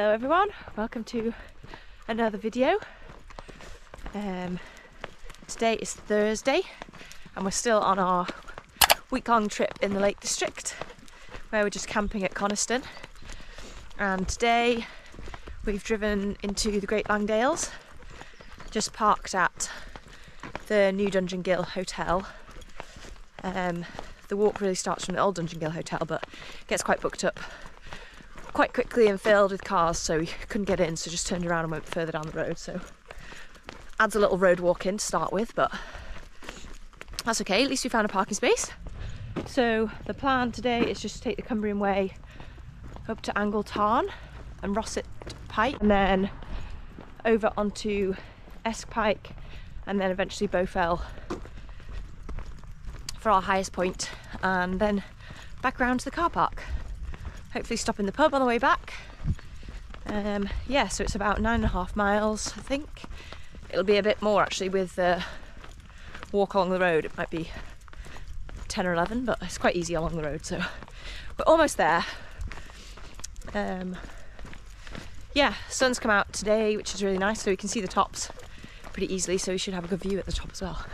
Hello everyone, welcome to another video. Um, today is Thursday and we're still on our week-long trip in the Lake District where we're just camping at Coniston. And today we've driven into the Great Langdales just parked at the new Dungeon Ghyll Hotel. Um, the walk really starts from the old Dungeon Ghyll Hotel but gets quite booked up quite quickly and filled with cars so we couldn't get in so just turned around and went further down the road so. Adds a little road walk in to start with but that's okay at least we found a parking space. So the plan today is just to take the Cumbrian Way up to Angle Tarn and Rossett Pike and then over onto Esk Pike and then eventually Bowfell for our highest point and then back round to the car park hopefully stop in the pub on the way back. Um, yeah, so it's about nine and a half miles, I think. It'll be a bit more actually with the walk along the road. It might be 10 or 11, but it's quite easy along the road, so we're almost there. Um, yeah, sun's come out today, which is really nice, so we can see the tops pretty easily, so we should have a good view at the top as well.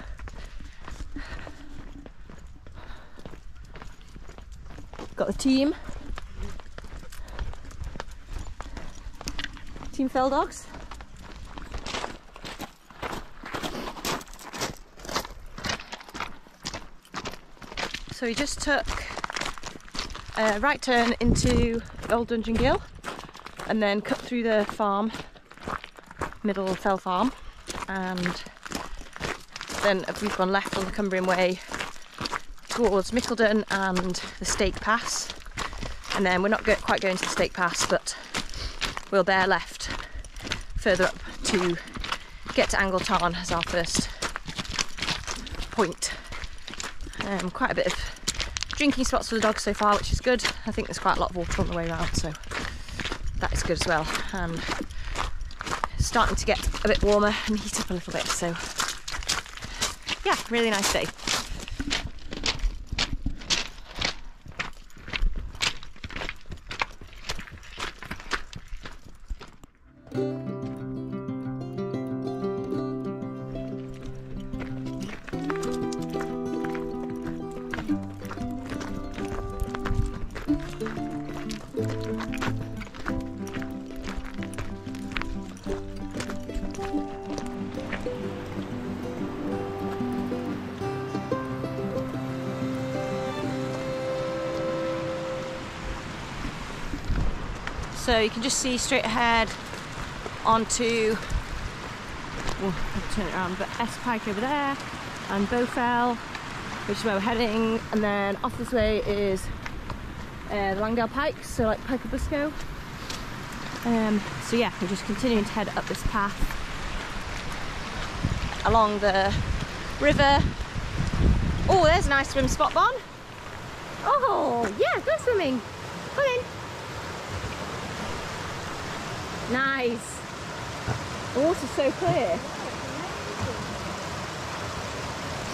Got the team Team Fell Dogs. So we just took a right turn into Old Dungeon Ghyll and then cut through the farm, Middle Fell Farm, and then we've gone left on the Cumbrian Way towards Mickleden and the Stake Pass. And then we're not quite going to the Stake Pass, but we'll bear left further up to get to Angle Tarn as our first point. Um, quite a bit of drinking spots for the dogs so far, which is good. I think there's quite a lot of water on the way around, so that is good as well. And starting to get a bit warmer and heat up a little bit, so yeah, really nice day. So you can just see straight ahead onto, well, turn it around, but Esk Pike over there and Bowfell, which is where we're heading. And then off this way is uh, the Langdale Pike, so like Pike of Buscow. Um, so yeah, we're just continuing to head up this path along the river. Oh, there's a nice swim spot, Bon. Oh, yeah, go swimming. Come in. Nice. The water's so clear.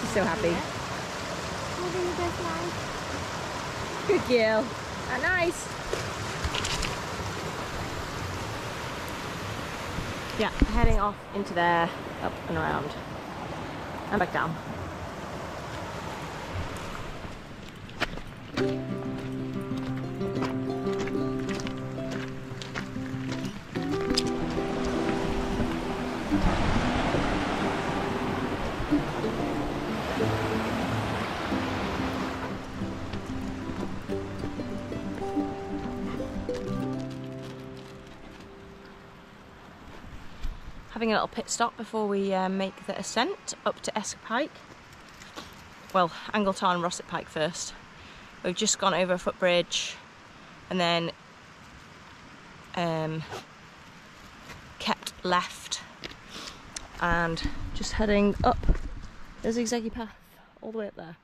She's so happy. Good girl. Ah, nice. Yeah, heading off into there, up and around, and back down. Having a little pit stop before we uh, make the ascent up to Esk Pike. Well, Angle Tarn and Rossett Pike first. We've just gone over a footbridge and then um, kept left and just heading up the zigzaggy path all the way up there.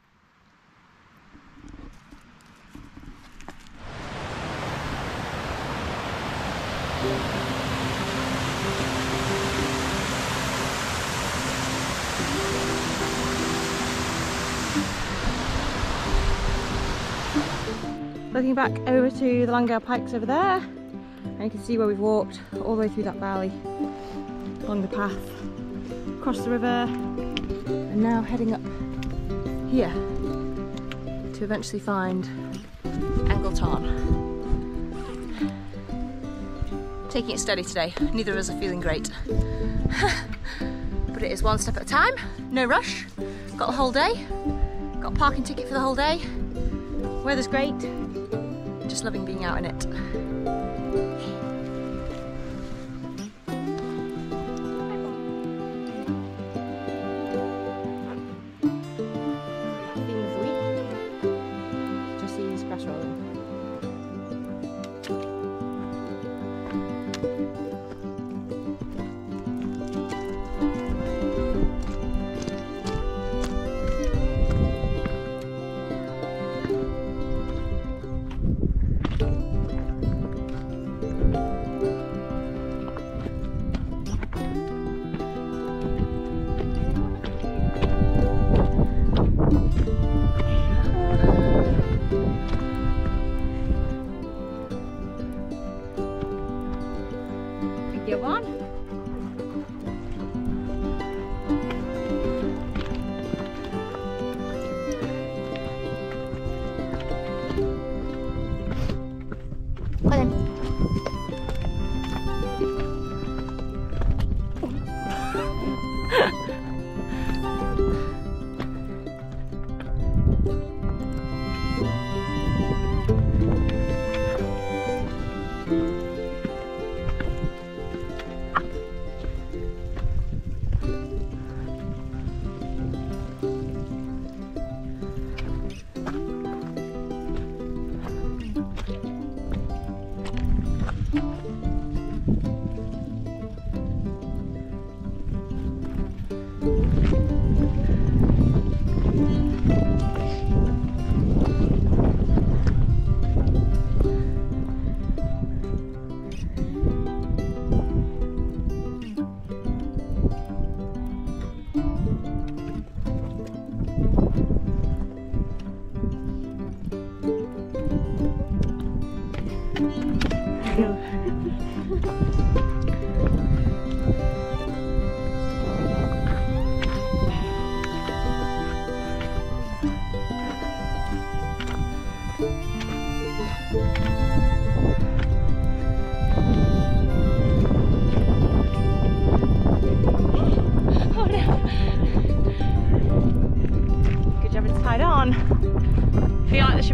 Looking back over to the Langdale Pikes over there And you can see where we've walked all the way through that valley, along the path, across the river, and now heading up here to eventually find Angle Tarn. Taking it steady today, neither of us are feeling great. but it is one step at a time, no rush. Got the whole day, got a parking ticket for the whole day. Weather's great, just loving being out in it.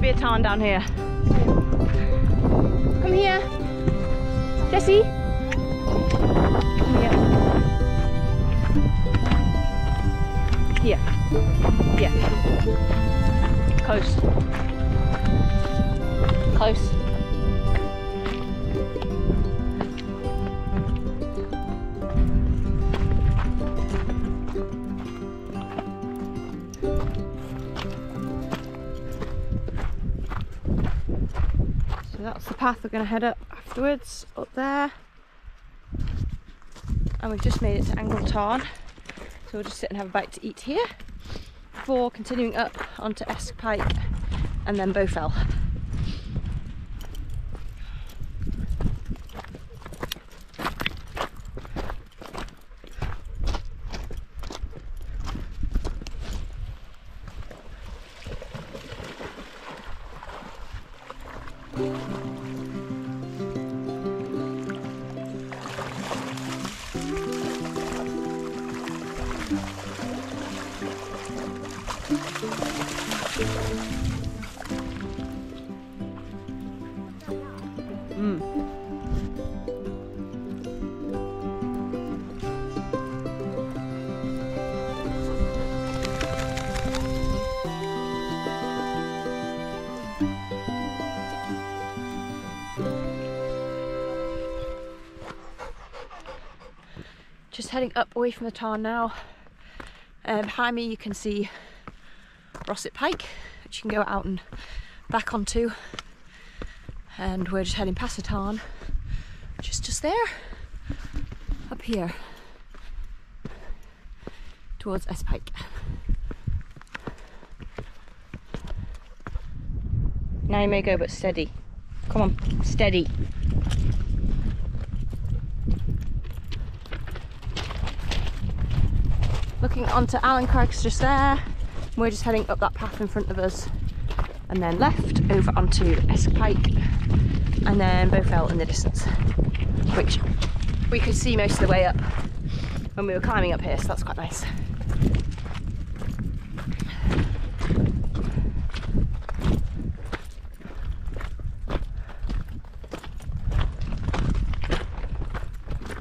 Be a tarn down here. Come here. Jesse. Come here. Here. Here. Close. Close. That's the path we're going to head up afterwards, up there. And we've just made it to Angle Tarn. So we'll just sit and have a bite to eat here before continuing up onto Esk Pike and then Bowfell. Heading up away from the tarn now. Um, behind me you can see Rossett Pike, which you can go out and back onto. And we're just heading past the tarn, which is just there, up here, towards Esk Pike. Now you may go, but steady. Come on, steady. Looking onto Allen Crags just there. We're just heading up that path in front of us and then left over onto Esk Pike and then Bowfell in the distance, which we could see most of the way up when we were climbing up here, so that's quite nice.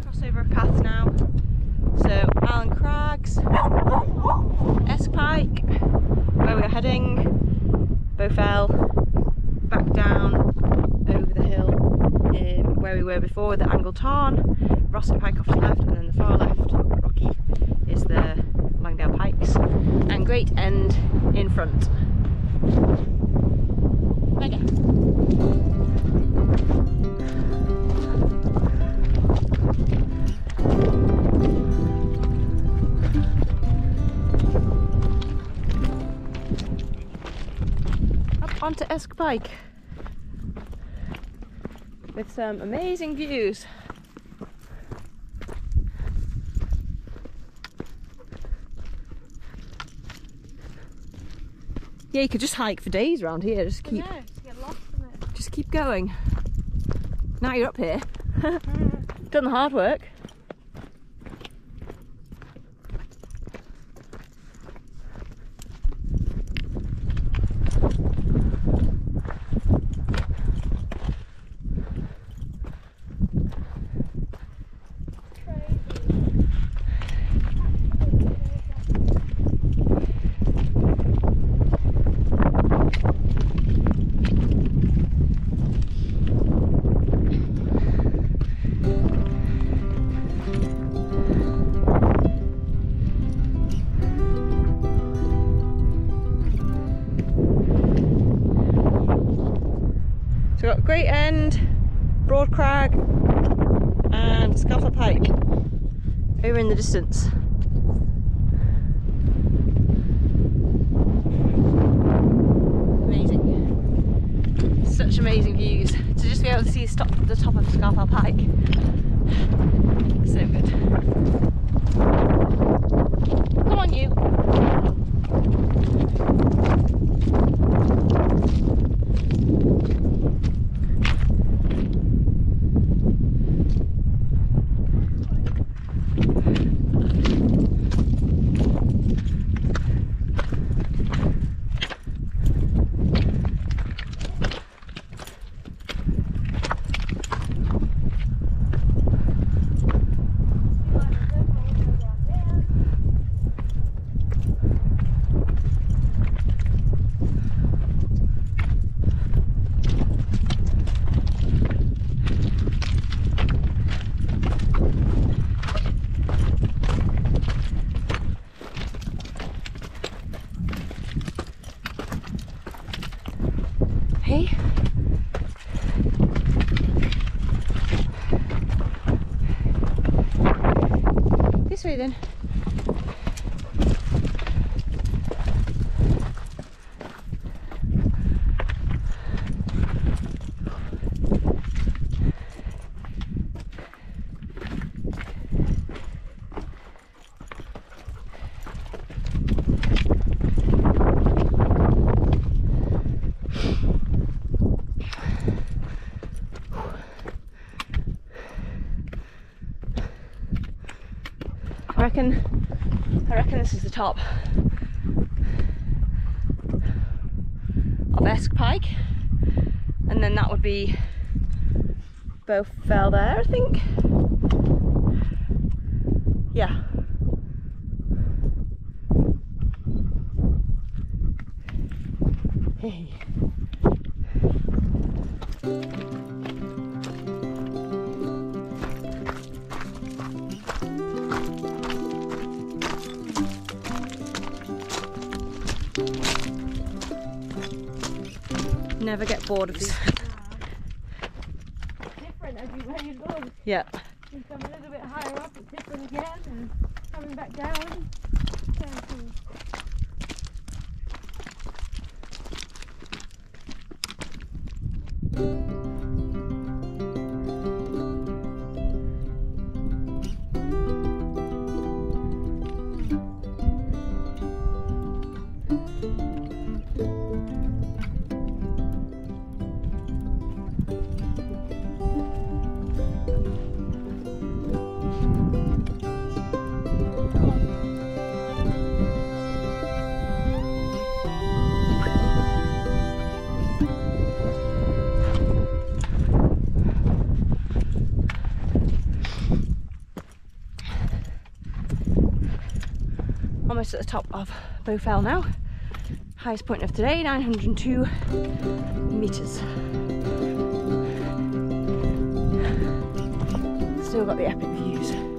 Cross over a path now. So Allen Crags, Esk Pike, where we are heading, Bowfell, back down over the hill um, where we were before, the Angle Tarn, Rossett Pike off to the left, and then the far left, Rocky, is the Langdale Pikes, and Great End in front. Onto Esk Pike with some amazing views. Yeah, you could just hike for days around here. Just keep, No, get lost just keep going. Now you're up here. Done the hard work. We've got Great End, Broad Crag, and Scafell Pike over in the distance. Amazing. Such amazing views. To just be able to see the top, the top of Scafell Pike. So good. Come on you. Hey. This way then. I reckon I reckon this is the top of Esk Pike. And then that would be both fell there I think. Yeah. Hey never get bored of these Different everywhere you go. yeah at the top of Bowfell now. Highest point of today, 902 metres. Still got the epic views.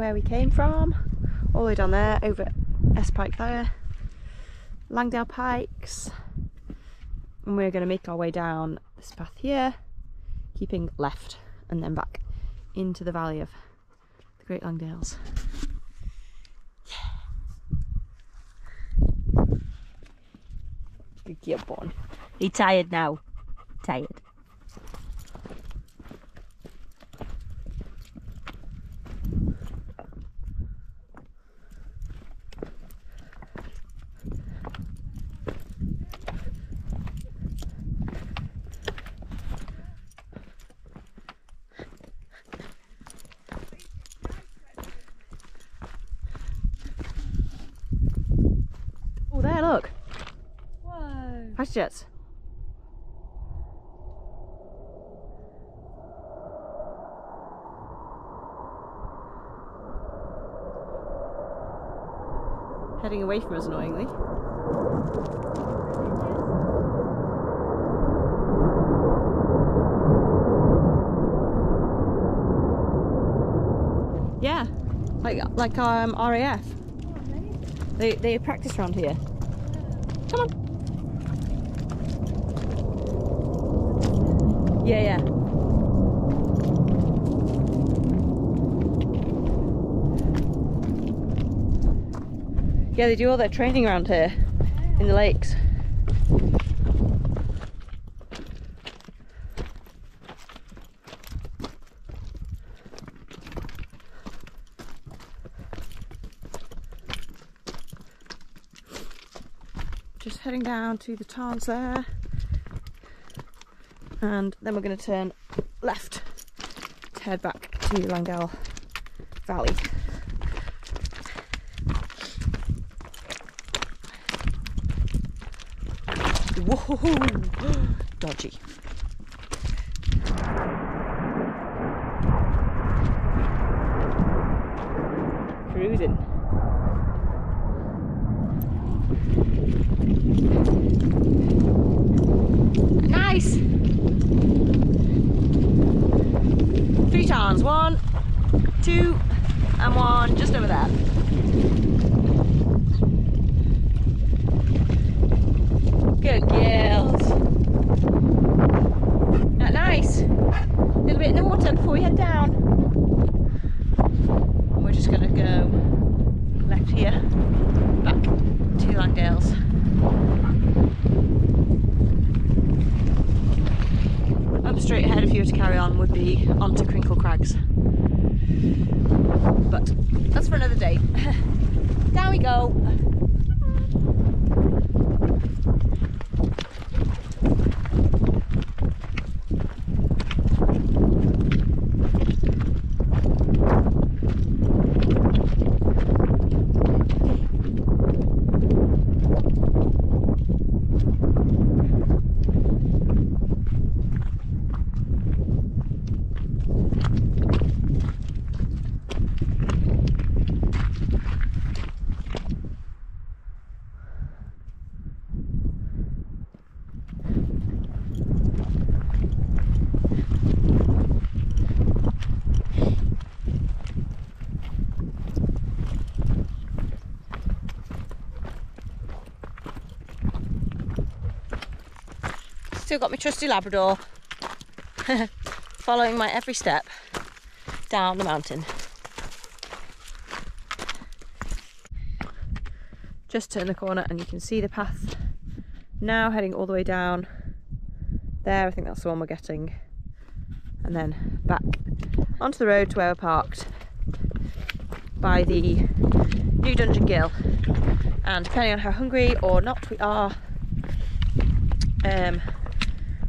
Where we came from, all the way down there, over Esk Pike there. Langdale Pikes. And we're going to make our way down this path here, keeping left and then back into the valley of the Great Langdales. Yeah. Good girl, Bon. Are you tired now? Tired. Oh, there, look. Whoa. Fighter jets. Heading away from us annoyingly. Yeah, like like um RAF. They they practice around here. Come on. Yeah, yeah. Yeah, they do all their training around here in the lakes. Just heading down to the tarns there and then we're going to turn left to head back to Langdale Valley. Whoa, dodgy. Times. One, two, and one just over there. Good girls. That nice. A little bit in the water before we head down. And we're just gonna go left here, back to Langdales. Straight ahead if you were to carry on would be onto Crinkle Crags. But that's for another day. Down we go. Still got my trusty Labrador following my every step down the mountain. Just turn the corner and you can see the path now heading all the way down there. I think that's the one we're getting. And then back onto the road to where we're parked by the new Dungeon Ghyll. And depending on how hungry or not we are, um,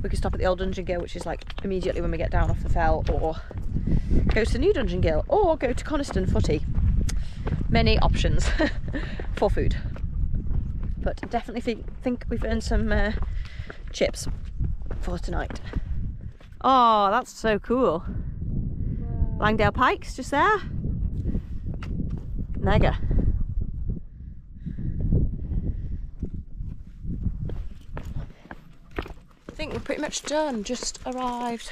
we could stop at the old Dungeon Ghyll, which is like immediately when we get down off the fell, or go to the new Dungeon Ghyll, or go to Coniston Footy. Many options for food. But definitely think, think we've earned some uh, chips for tonight. Oh, that's so cool. Langdale Pikes just there. Mega. I think we're much done. Just arrived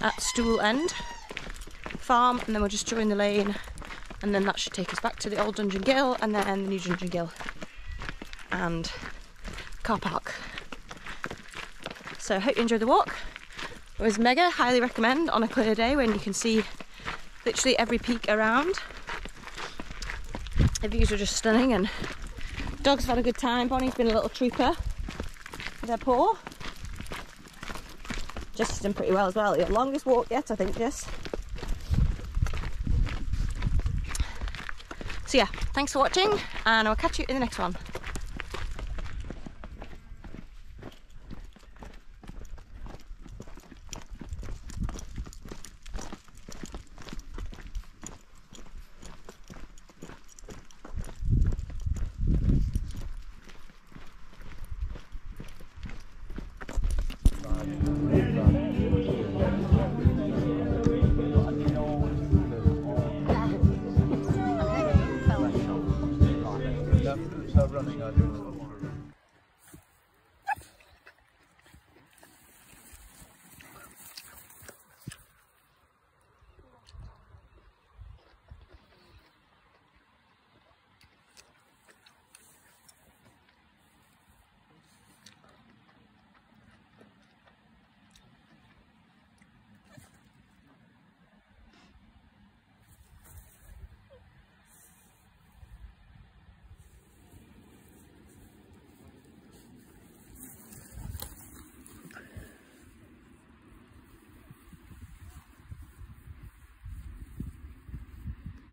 at Stool End farm and then we'll just join the lane and then that should take us back to the old Dungeon Ghyll and then the new Dungeon Ghyll and car park. So I hope you enjoyed the walk. It was mega, highly recommend on a clear day when you can see literally every peak around. The views were just stunning and dogs have had a good time. Bonnie's been a little trooper her paw. Jess has done pretty well as well. Your longest walk yet, I think, Jess. So yeah, thanks for watching and I'll catch you in the next one. Start running, I do.